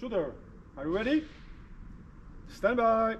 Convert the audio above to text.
Shooter, are you ready? Stand by.